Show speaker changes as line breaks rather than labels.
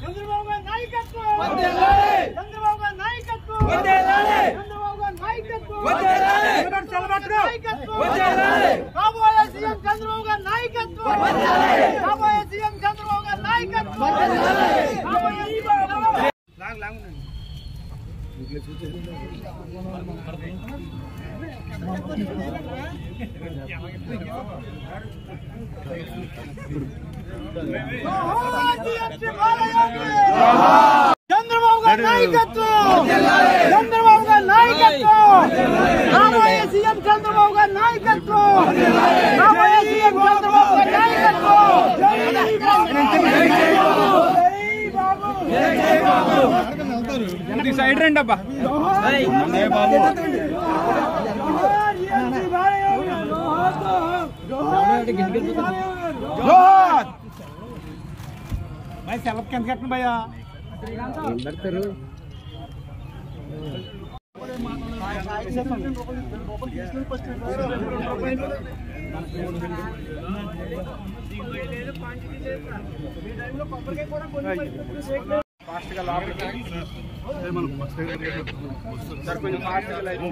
చంద్రబాబు గారి నాయకత్వం
వర్ధిల్లాలి.
చంద్రబాబు గారి నాయకత్వం
వర్ధిల్లాలి.
చంద్రబాబు గారి నాయకత్వం
వర్ధిల్లాలి.
నాయకత్వం
వర్ధిల్లాలి.
కాబోయే సీఎం చంద్రబాబు గారి నాయకత్వం కాబోయే సీఎం చంద్రబాబు గారి నాయకత్వం కాబోయే సీఎం చంద్రబాబు చంద్రబాబు గారి నాయకత్వం చంద్రబాబు గారి నాయకత్వం రాబోయే సీఎం చంద్రబాబు గారి నాయకత్వం రాబోయే సీఎం చంద్రబాబు గారి నాయకత్వం
సైడ్ రండి అబ్బా భయ సెలవు కింద కట్టండి భయ్యా ఫాస్ట్ గా లోపలికి సార్ కొంచెం ఫాస్ట్ గా లైట్